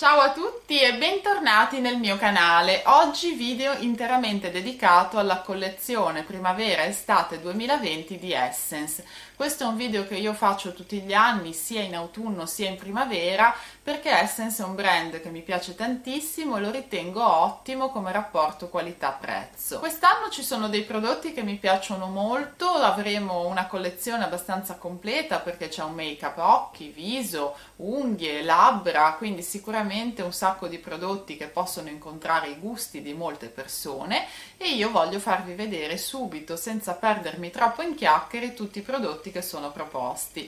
Ciao a tutti e bentornati nel mio canale. Oggi video interamente dedicato alla collezione primavera-estate 2020 di Essence. Questo è un video che io faccio tutti gli anni, sia in autunno sia in primavera, perché Essence è un brand che mi piace tantissimo e lo ritengo ottimo come rapporto qualità-prezzo. Quest'anno ci sono dei prodotti che mi piacciono molto, avremo una collezione abbastanza completa perché c'è un make-up occhi, viso, unghie, labbra, quindi sicuramente un sacco di prodotti che possono incontrare i gusti di molte persone e io voglio farvi vedere subito, senza perdermi troppo in chiacchiere, tutti i prodotti che sono proposti.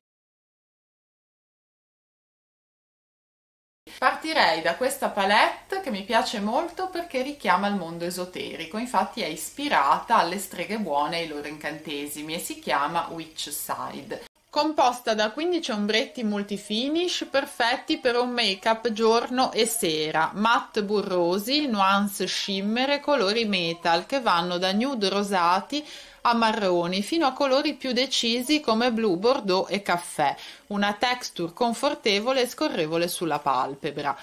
Partirei da questa palette che mi piace molto perché richiama il mondo esoterico, infatti è ispirata alle streghe buone e ai loro incantesimi e si chiama Witch Side. Composta da 15 ombretti multifinish perfetti per un make-up giorno e sera, matte burrosi, nuance shimmer e colori metal che vanno da nude rosati a marroni fino a colori più decisi come blu, bordeaux e caffè, una texture confortevole e scorrevole sulla palpebra.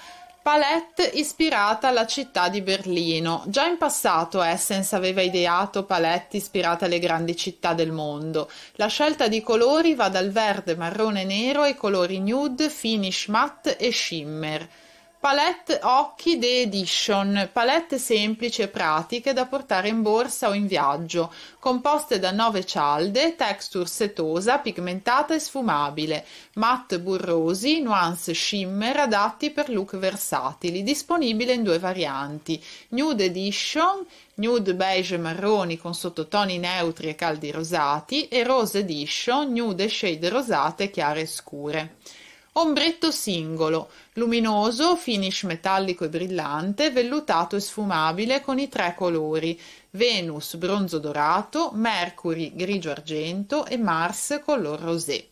Palette ispirata alla città di Berlino. Già in passato Essence aveva ideato palette ispirate alle grandi città del mondo. La scelta di colori va dal verde, marrone nero ai colori nude, finish matte e shimmer. Palette occhi The Edition, palette semplici e pratiche da portare in borsa o in viaggio, composte da 9 cialde, texture setosa, pigmentata e sfumabile, matte burrosi, nuance shimmer adatti per look versatili, disponibile in due varianti, Nude Edition, Nude beige marroni con sottotoni neutri e caldi rosati e Rose Edition, nude shade rosate chiare e scure. Ombretto singolo, luminoso, finish metallico e brillante, vellutato e sfumabile con i tre colori Venus bronzo dorato, Mercury grigio argento e Mars color rosé.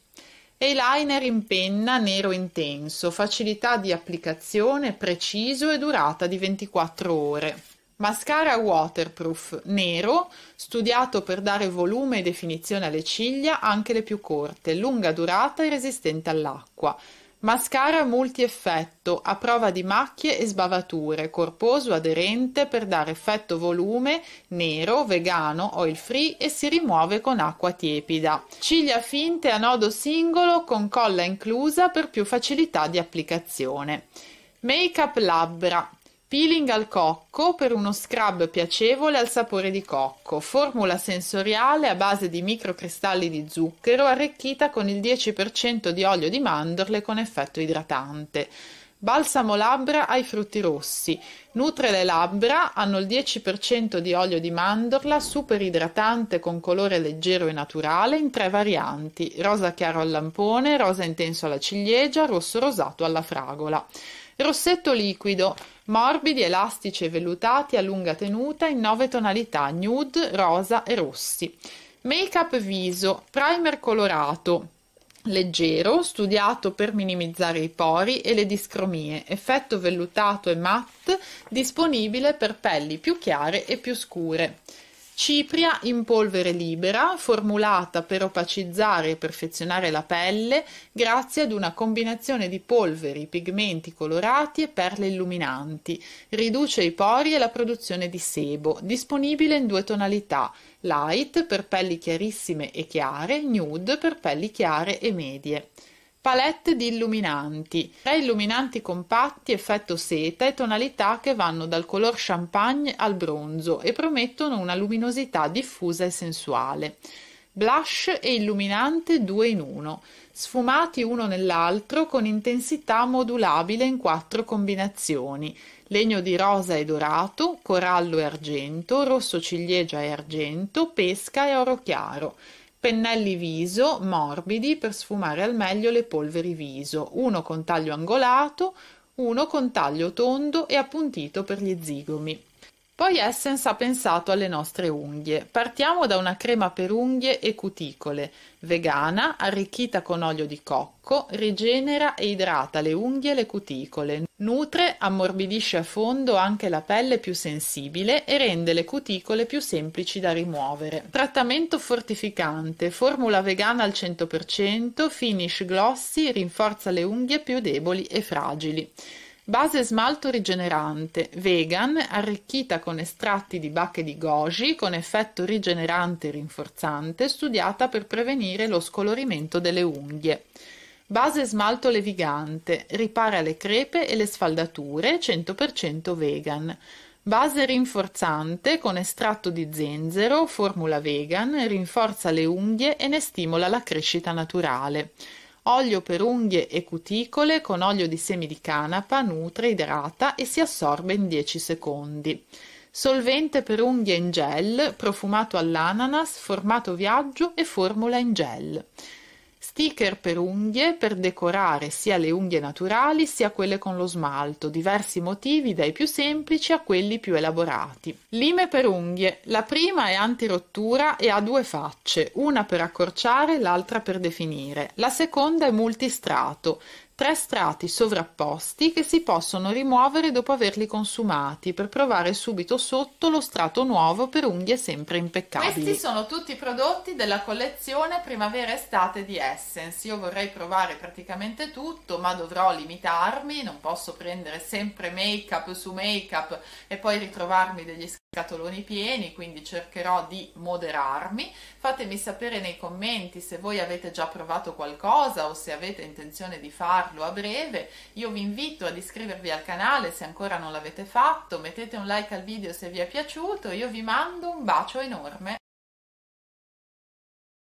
Eyeliner in penna nero intenso, facilità di applicazione, preciso e durata di 24 ore. Mascara waterproof nero, studiato per dare volume e definizione alle ciglia, anche le più corte, lunga durata e resistente all'acqua. Mascara multi-effetto, a prova di macchie e sbavature, corposo aderente per dare effetto volume, nero, vegano, oil free e si rimuove con acqua tiepida. Ciglia finte a nodo singolo con colla inclusa per più facilità di applicazione. Make up labbra Peeling al cocco per uno scrub piacevole al sapore di cocco, formula sensoriale a base di microcristalli di zucchero arricchita con il 10% di olio di mandorle con effetto idratante. Balsamo labbra ai frutti rossi. Nutre le labbra, hanno il 10% di olio di mandorla, super idratante con colore leggero e naturale in tre varianti: rosa chiaro al lampone, rosa intenso alla ciliegia, rosso rosato alla fragola. Rossetto liquido, morbidi, elastici e vellutati a lunga tenuta in nove tonalità nude, rosa e rossi. Make up viso, primer colorato, leggero, studiato per minimizzare i pori e le discromie, effetto vellutato e matte, disponibile per pelli più chiare e più scure. Cipria in polvere libera, formulata per opacizzare e perfezionare la pelle grazie ad una combinazione di polveri, pigmenti colorati e perle illuminanti. Riduce i pori e la produzione di sebo. Disponibile in due tonalità: light per pelli chiarissime e chiare, nude per pelli chiare e medie. Palette di illuminanti. Tre illuminanti compatti effetto seta e tonalità che vanno dal color champagne al bronzo e promettono una luminosità diffusa e sensuale. Blush e illuminante due in uno, sfumati uno nell'altro con intensità modulabile in quattro combinazioni: legno di rosa e dorato, corallo e argento, rosso ciliegia e argento, pesca e oro chiaro pennelli viso morbidi per sfumare al meglio le polveri viso, uno con taglio angolato, uno con taglio tondo e appuntito per gli zigomi. Poi Essence ha pensato alle nostre unghie. Partiamo da una crema per unghie e cuticole, vegana, arricchita con olio di cocco, rigenera e idrata le unghie e le cuticole, nutre, ammorbidisce a fondo anche la pelle più sensibile e rende le cuticole più semplici da rimuovere. Trattamento fortificante, formula vegana al 100%, finish glossy, rinforza le unghie più deboli e fragili. Base smalto rigenerante, vegan, arricchita con estratti di bacche di goji con effetto rigenerante e rinforzante, studiata per prevenire lo scolorimento delle unghie. Base smalto levigante, ripara le crepe e le sfaldature, 100% vegan. Base rinforzante con estratto di zenzero, formula vegan, rinforza le unghie e ne stimola la crescita naturale olio per unghie e cuticole con olio di semi di canapa, nutre, idrata e si assorbe in 10 secondi. Solvente per unghie in gel, profumato all'ananas, formato viaggio e formula in gel. Sticker per unghie per decorare sia le unghie naturali sia quelle con lo smalto, diversi motivi dai più semplici a quelli più elaborati. Lime per unghie. La prima è antirottura e ha due facce, una per accorciare, l'altra per definire. La seconda è multistrato, tre strati sovrapposti che si possono rimuovere dopo averli consumati per provare subito sotto lo strato nuovo per unghie sempre impeccabili. Questi sono tutti i prodotti della collezione primavera-estate di Essence. Io vorrei provare praticamente tutto, ma dovrò limitarmi, non posso prendere sempre make-up su make-up e poi ritrovarmi degli scatoloni pieni, quindi cercherò di moderarmi. Fatemi sapere nei commenti se voi avete già provato qualcosa o se avete intenzione di farlo a breve. Io vi invito ad iscrivervi al canale se ancora non l'avete fatto, mettete un like al video se vi è piaciuto, io vi mando un bacio enorme.